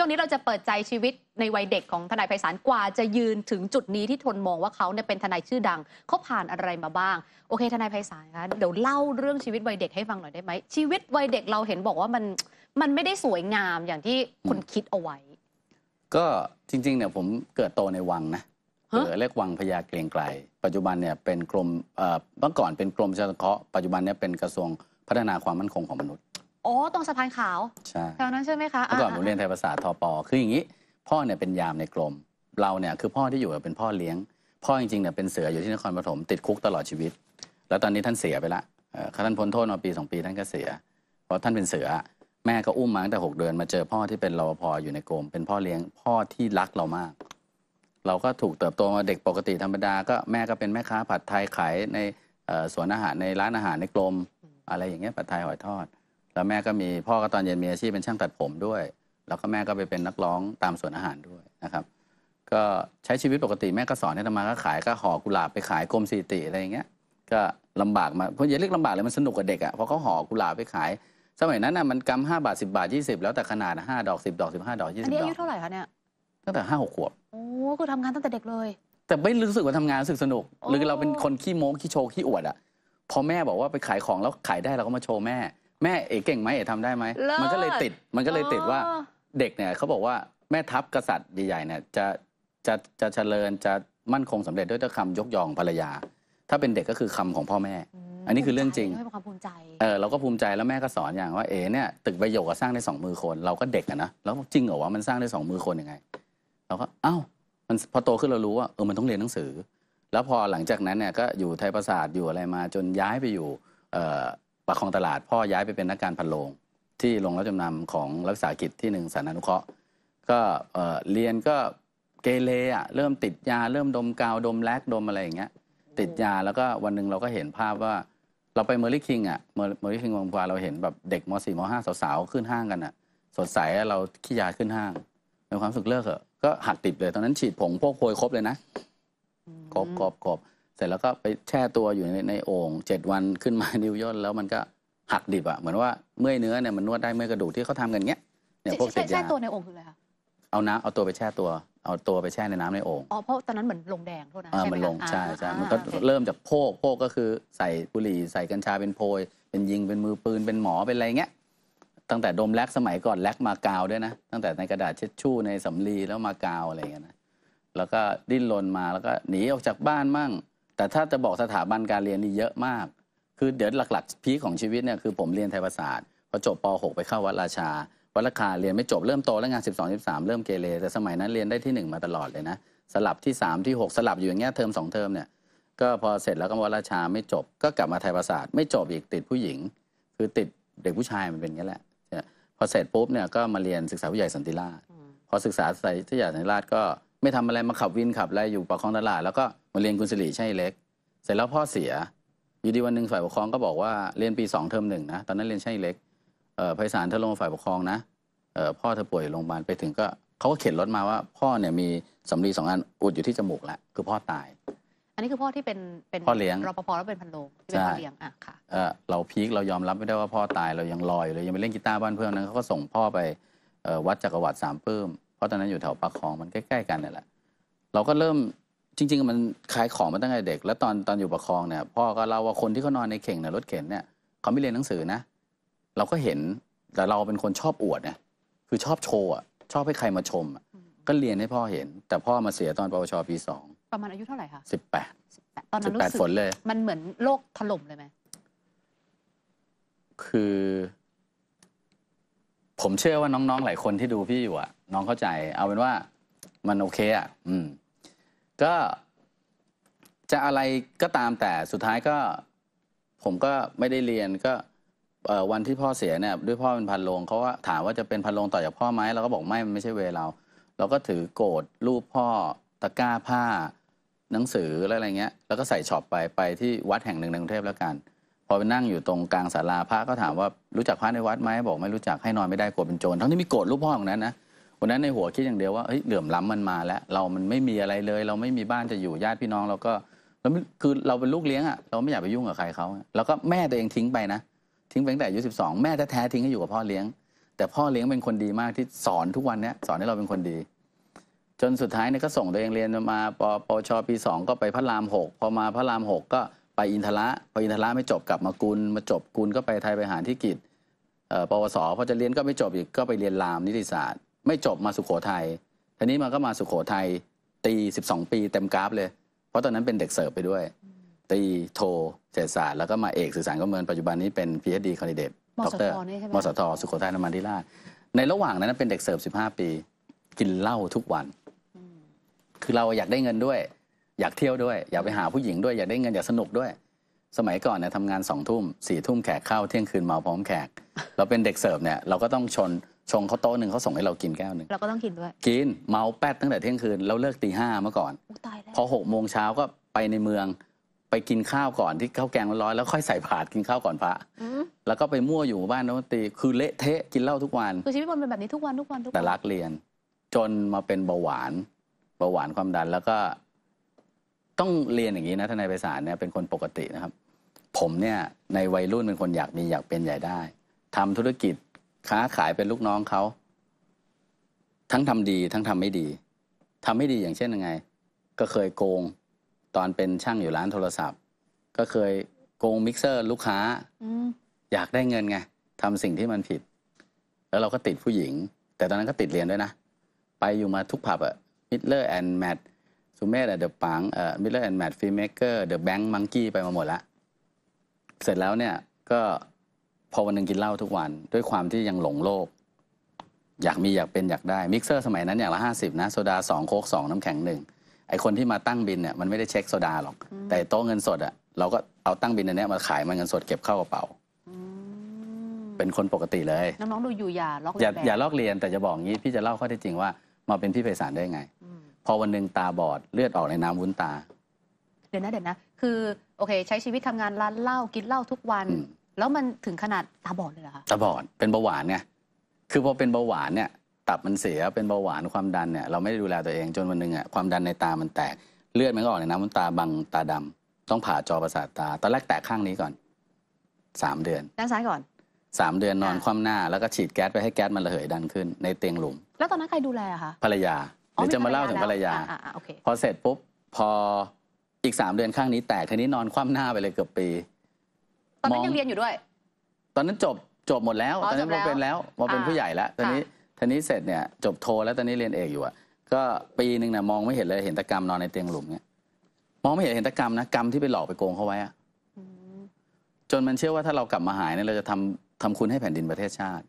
ช่วงนี้เราจะเปิดใจชีวิตในวัยเด็กของทนายไพศาลกว่าจะยืนถึงจุดนี้ที่ทนมองว่าเขาเนี่ยเป็นทนายชื่อดังเขาผ่านอะไรมาบ้าง โอเคทนายไพศาลคะเดี๋ยวเล่าเรื่องชีวิตวัยเด็กให้ฟังหน่อยได้ไหมชีวิตวัยเด็กเราเห็นบอกว่ามันมันไม่ได้สวยงามอย่างที่คนคิดเอาไว้ ก็จริงๆเนี่ยผมเกิดโตในวังนะฮะเออเรียกวังพญาเกรียงไกรปัจจุบันเนี่ยเป็นกรมเอ่อเมื่อก่อนเป็นกรมเฉพาะปัจจุบันเนี่ยเป็นกระทรวงพัฒนาความมั่นคงของมนุษย์ อ๋อตรงสะพานขาวใช่แถวนั้นใช่ไหมคะเมื่อก่อนผมเรียนไทยภาษาทปคืออย่างนี้ พ่อเนี่ยเป็นยามในกรมเราเนี่ยคือพ่อที่อยู่เป็นพ่อเลี้ยง พ่อจริงๆเนี่ยเป็นเสืออยู่ที่นครปฐมติดคุกตลอดชีวิต แล้วตอนนี้ท่านเสียไปละเอ่อท่านพ้นโทษมาปีสองปีท่านก็เสีย เพราะท่านเป็นเสือแม่ก็อุ้มมาตั้งแต่หกเดือนมาเจอพ่อที่เป็นรปภอยู่ในกรมเป็นพ่อเลี้ยงพ่อที่รักเรามาก เราก็ถูกเติบโตมาเด็กปกติธรรมดาก็แม่ก็เป็นแม่ค้าผัดไทยขายในเอ่อสวนอาหารในร้านอาหารในกรมอะไรอย่างเงี้ยผัดไทยหอยทอด แล้วแม่ก็มีพ่อก็ตอนเย็นมีอาชีพเป็นช่างตัดผมด้วย แล้วก็แม่ก็ไปเป็นนักร้องตามสวนอาหารด้วยนะครับ ก็ใช้ชีวิตปกติแม่ก็สอนให้ทำมาค้าขายก็ห่อกุหลาบไปขายกรมสีติอะไรอย่างเงี้ยก็ลำบากมาเพราะอย่าเรียกลำบากเลยมันสนุกกับเด็กอะ่ะเพราะเขาห่อกุหลาบไปขาย สมัยนั้นน่ะมันกำห้าบาทสิบาทยี่สิบแล้วแต่ขนาดห้าดอกสิบดอกสิบห้าดอกยี่อัสินบนี้ดอาอยุกเท่าไหร่คะเนี่ยตั้งแต่ห้าหกขวบโอ้คือทำงานตั้งแต่เด็กเลย แต่ไม่รู้สึกว่าทำงานรู้สึกสนุกโอ้หรือเราเป็นคนขี้โม้ขี้โชว์ขี้อวดอะพอแม่บอกว่าไปขายของแล้วขายได้เราก็มาโชว์แม่ แม่เอ๋เก่งไหมเอ๋ทำได้ไหมเลิศมันก็เลยติดมันก็เลยติดว่าอ๋อ เด็กเนี่ยเขาบอกว่าแม่ทัพกษัตริย์ใหญ่ๆเนี่ยจะจะจะเจริญจะมั่นคงสำเร็จด้วยคำยกย่องภรรยา ถ้าเป็นเด็กก็คือคำของพ่อแม่ มอันนี้คือเรื่องจริงให้ความภูมิใจ เออเราก็ภูมิใจแล้วแม่ก็สอนอย่างว่าเอ๋เนี่ยตึกใบหยกอะสร้างได้สองมือคน เราก็เด็กอะนะแล้วจริงเหรอว่ามันสร้างได้สองมือคนยังไงเราก็เอ้ามันพอโตขึ้นเรารู้ว่าเออมันต้องเรียนหนังสือ แล้วพอหลังจากนั้นเนี่ยก็อยู่ไทยประสาทศาสตร์อยู่อะไรมาจนย้ายไปอยู่เอ่อ ปากคลองตลาด พ่อย้ายไปเป็นนักการภารโรงที่โรงรับจำนำของรัฐวิสาหกิจที่หนึ่งสถานธนานุเคราะห์ก็เรียนก็เกเรอะเริ่มติดยาเริ่มดมกาวดมแลกดมอะไรอย่างเงี้ยติดยาแล้วก็วันหนึ่งเราก็เห็นภาพว่าเราไปเมอร์รี่คิงส์อะเมอร์รี่คิงส์วังบูรพาเราเห็นแบบเด็กมสี่มห้าสาวๆ ขึ้นห้างกันอะ สดใสเราขี้ยาขึ้นห้างมีความสึกเลิกเหอะก็หักติดเลย ตอนนั้นฉีดผงพวกโพยครบเลยนะกบกบกบ สร็จแล้วก็ไปแช่ตัวอยู่ในในโอ่งเจ็ดวันขึ้นมานิ้วย่นแล้วมันก็หักดิบอะเหมือนว่าเมื่อยเนื้อเนี่ยมันนวดได้เมื่อยกระดูกที่เขาทำกันเงี้ยเนี่ยพวกใช่ติดใช่ยาตัวในองค์คืออะไรคะเอาน้ำเอาตัวไปแช่ตัวเอาตัวไปแช่ในน้ำในโอ่งอ๋อเพราะตอนนั้นเหมือนลงแดงโทษนะอ่าใช่ไหมันลงคะใช่ใช่อ่ามันก็โอเคเริ่มจากโพกโพกก็คือใส่บุหรี่ใส่กัญชาเป็นโพย เป็นยิงเป็นมือปืนเป็นหมอเป็นอะไรเงี้ยตั้งแต่ดมแลกสมัยก่อนแลกมากาวด้วยนะ ตั้งแต่ในกระดาษทิชชู่ในสำลีแล้วมากาวอะไรเงี้ยนะแล้วก็ดิ้นรนมาแล้วก็หนีออกจากบ้านมั่ง แต่ถ้าจะบอกสถาบันการเรียนนี่เยอะมาก คือเดี๋ยวหลักๆ peak ของชีวิตเนี่ยคือผมเรียนไทยประสาทศาสตร์พอจบป .6 ไปเข้าวัดราชา วัดราชาเรียนไม่จบเริ่มโตแล้วงาน 12 13 เริ่มเกเรแต่สมัยนั้นเรียนได้ที่ 1 มาตลอดเลยนะ สลับที่ 3 ที่ 6 สลับอยู่อย่างเงี้ยเทอม2 เทอมเนี่ยก็พอเสร็จแล้วก็วัดราชาไม่จบก็กลับมาไทยภาษาสตร์ไม่จบอีกติดผู้หญิง คือติดเด็กผู้ชายมันเป็นอย่างนี้แหละเนี่ยพอเสร็จปุ๊บเนี่ยก็มาเรียนศึกษาผู้ใหญ่สันติราษฎร์อืมพอศึกษาใส่ที่ใหญ่สันติราษฎร์ก็ไม่ทำอะไรมาขับวินขับอะไรอยู่ปากคลองตลาดแล้วก็ มาเรียนกุลศิริใช่เล็ก เสร็จแล้วพ่อเสีย อยู่ดีวันหนึ่งฝ่ายปกครองก็บอกว่าเรียนปีสองเทอมหนึ่งนะ ตอนนั้นเรียนใช่เล็กเอ่อไพศาลเธอลงมาฝ่ายปกครองนะเอ่อพ่อเธอป่วยโรงพยาบาลไปถึงก็เขาก็เข็นรถมาว่า พ่อเนี่ยมีสำลีสองอันอุดอยู่ที่จมูกแล้วคือพ่อตาย อันนี้คือพ่อที่เป็นเป็นพ่อเลี้ยงรปภแล้วเป็นพันโรงที่เป็นใช่พ่อเลี้ยงอะค่ะเออเราพีคเรายอมรับไม่ได้ว่าพ่อตายเรายังลอยอยู่เลยยังไปเล่นกีตาร์บ้านเพื่อนนั้นเขาก็ส่งพ่อไปเอ่อวัดจักรวรรดิสามปื้มเพราะตอนนั้นอยู่แถวปากคลองมันใกล้ๆกันนี่แหละเราก็เริ่ม จริง ๆ มันขายของมาตั้งแต่เด็ก แล้วตอนตอนอยู่ปากคลองเนี่ยพ่อก็เล่าว่าคนที่เขานอนในเข่งในรถเข็นเนี่ยเขาไม่เรียนหนังสือนะ เราก็เห็นแต่เราเป็นคนชอบอวดเนี่ยคือชอบโชว์อะชอบให้ใครมาชมอะอืมก็เรียนให้พ่อเห็น แต่พ่อมาเสียตอนปวชปีสองประมาณอายุเท่าไหร่คะสิบแปด18ตอนนั้สินบรู้แปดสึกฝนเลย มันเหมือนโลกถล่มเลยไหมคือ ผมเชื่อว่าน้องๆหลายคนที่ดูพี่อยู่อะน้องเข้าใจ เอาเป็นว่ามันโอเคอะอืม ก็จะอะไรก็ตามแต่สุดท้ายก็ ผมก็ไม่ได้เรียนก็วันที่พ่อเสียเนี่ยด้วยพ่อเป็นภารโรงเขาว่าถามว่าจะเป็นภารโรงต่อจากพ่อไหมเราก็บอกไม่มันไม่ใช่ way เรา เราก็ถือโกศรูปพ่อตะกร้าผ้า หนังสือแล้วอะไรเงี้ย แล้วก็ใส่ช็อปไปไปที่วัดแห่งหนึ่งในกรุงเทพแล้วกัน พอไปนั่งอยู่ตรงกลางศาลาพระก็ถามว่ารู้จักพระในวัดไหมบอกไม่รู้จักให้นอนไม่ได้กลัวเป็นโจรทั้งที่มีโกศรูปพ่อของนั้นนะ วันนั้นในหัวคิดอย่างเดียวว่าเฮ้ยเหลื่อมล้ำมันมาแล้ว เรามันไม่มีอะไรเลย เราไม่มีบ้านจะอยู่ญาติพี่น้องเราก็เราไม่คือเราเป็นลูกเลี้ยงอะเราไม่อยากไปยุ่งกับใครเขาแล้วก็แม่ตัวเองทิ้งไปนะทิ้งไปตั้งแต่อายุสิบสองแม่แท้ๆทิ้งให้อยู่กับพ่อเลี้ยง แต่พ่อเลี้ยงเป็นคนดีมากที่สอนทุกวันเนี้ยสอนให้เราเป็นคนดี จนสุดท้ายเนี่ยก็ส่งตัวเองเรียนมาปปชปีสองก็ไปพระรามหกพอมาพระรามหกก็ไปอินทระพออินทระไม่จบกลับมากุลมาจบกุลก็ไปไทยไปหารที่กิจปวสพอจะเรียนก็ไม่จบอีกก็ไปเรียนรามนิติศาสตร์ ไม่จบมาสุโขทัยทีนี้มาก็มาสุโขทัยตรี 12 ปีเต็มคราบเลย เพราะตอนนั้นเป็นเด็กเสิร์ฟไปด้วย ตรีโทเศรษฐศาสตร์แล้วก็มาเอกสื่อสารการเมืองปัจจุบันนี้เป็น PhD candidate มด็สอกเตอร์ทนี่ใช่ไหมมสทสุโขทัยน้ำมันทิราชในระหว่างนั้นนะเป็นเด็กเสิร์ฟ 15 ปี กินเหล้าทุกวันอืมคือเราอยากได้เงินด้วย อยากเที่ยวด้วย อยากไปหาผู้หญิงด้วยอยากได้เงินอยากสนุกด้วย สมัยก่อนเนี่ยทำงานสองทุ่มสี่ทุ่มแขกเข้าเที่ยงคืนเมาพร้อมแขก เราเป็นเด็กเสิร์ฟเนี่ยเราก็ต้องชน ชงเขาโต๊ะหนึ่งเขาส่งให้เรากินแก้วหนึ่งเราก็ต้องกินด้วย กินเมาแป๊ดตั้งแต่เที่ยงคืนแล้วเลิกตีห้าเมื่อก่อนอู้ตายแล้ว พอหกโมงเช้าก็ไปในเมือง ไปกินข้าวก่อนที่ข้าวแกงร้อนๆแล้วค่อยใส่บาตรกินข้าวก่อนพระ อืมแล้วก็ไปมั่วอยู่หมู่บ้านนักดนตรีคือเละเทะกินเหล้าทุกวัน คือชีวิตมันเป็นแบบนี้ทุกวันทุกวันทุกวันแต่รักเรียน จนมาเป็นเบาหวานเบาหวานความดันแล้วก็ ต้องเรียนอย่างนี้นะทนายไพศาลเนี่ยเป็นคนปกตินะครับ ผมเนี่ยในวัยรุ่นเป็นคนอยากมีอยากเป็นอยากได้ทำธุรกิจ ค้าขายเป็นลูกน้องเขาทั้งทำดีทั้งทำไม่ดีทำไม่ดีอย่างเช่นยังไง ก็เคยโกงตอนเป็นช่างอยู่ร้านโทรศัพท์ ก็เคยโกงมิกเซอร์ลูกค้าอืมอยากได้เงินไงทำสิ่งที่มันผิด แล้วเราก็ติดผู้หญิง แต่ตอนนั้นก็ติดเรียนด้วยนะ ไปอยู่มาทุกผับอะมิดเลอร์แอนด์แมทซูเม t เดอะปังเอ่อมิดเลอร์แอนด์แมทฟิล์มเมเกอร์เดอะแบงค์มังกี้ไปมาหมดละเสร็จแล้วเนี่ยก็ พอวันหนึ่งกินเหล้าทุกวันด้วยความที่ยังหลงโลกอยากมีอยากเป็นอยากได้มิกเซอร์สมัยนั้นอย่างละห้าสิบนะ โซดาสองโค้กสองน้ำแข็งหนึ่งไอคนที่มาตั้งบินเนี่ยมันไม่ได้เช็คโซดาหรอก แต่โต๊ะเงินสดอะเราก็เอาตั้งบินอันเนี้ยมาขายมันเงินสดเก็บเข้ากระเป๋าอืมเป็นคนปกติเลย น้องๆดูอยู่อย่าล็อกอย่าแบบอย่าลอกเรียนแต่จะบอกงี้พี่จะเล่าข้อเท็จจริงว่ามาเป็นพี่ไพศาลได้ไงอืมพอวันหนึ่งตาบอดเลือดออกในน้ำวุ้นตา เดี๋ยวนะเดี๋ยวนะ คือโอเค ใช้ชีวิตทำงานร้านเหล้ากินเหล้าทุกวันอืม แล้วมันถึงขนาดตาบอดเลยเหรอคะตาบอดเป็นเบาหวานไงคือพอเป็นเบาหวานเนี่ยตับมันเสียเป็นเบาหวานความดันเนี่ยเราไม่ได้ดูแลตัวเองจนวันหนึ่งอะความดันในตามันแตกเลือดมันก็ออกในน้ำวุ้นตาบังตาดำต้องผ่าจอประสาทตา ตอนแรกแตกข้างนี้ก่อนสามเดือน ด้านซ้ายก่อนสามเดือนนอนอ่าคว่ำหน้าแล้วก็ฉีดแก๊สไปให้แก๊สมันระเหยดันขึ้น ในเตียงหลุม แล้วตอนนั้นใครดูแลอะคะภรรยาเดี๋ยวจะมาเล่าถึงภรรยาอ่อ่โอเคพอเสร็จปุ๊บพออีกสามเดือนข้างนี้แตกทีนี้นอนคว่ำหน้าไปเลยเกือบปี ตอนนั้นมองยังเรียนอยู่ด้วย ตอนนั้นจบจบหมดแล้ว อ๋อตอนนี้จบแล้วมาเป็นแล้วมาเป็นอ่าผู้ใหญ่แล้วตอนนี้ทีนี้เสร็จเนี่ยจบโทแล้วตอนนี้เรียนเอกอยู่อะก็ปีหนึ่งเนี่ยมองไม่เห็นเลยเห็นแตะกรรมนอนในเตียงหลุมเนี่ยมองไม่เห็นเห็นแตะกรรมนะกรรมที่ไปหลอกไปโกงเขาไว้อะอืมจนมันเชื่อว่าถ้าเรากลับมาหายเนี่ยเราจะทำทำคุณให้แผ่นดินประเทศชาติ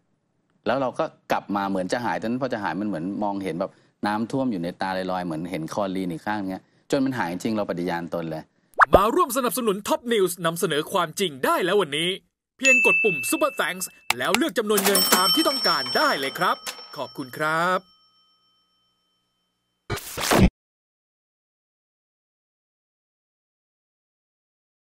แล้วเราก็กลับมาเหมือนจะหายตอนนั้นพอจะหายมันเหมือนมองเห็นแบบน้ำท่วมอยู่ในตาลอยๆเหมือนเห็นคลอรีนอีกข้างเงี้ยจนมันหายจริงเราปฏิญาณตนเลย มาร่วมสนับสนุนท็อปนิวส์นำเสนอความจริงได้แล้ววันนี้ เพียงกดปุ่ม Super Thanks แล้วเลือกจำนวนเงินตามที่ต้องการได้เลยครับ ขอบคุณครับ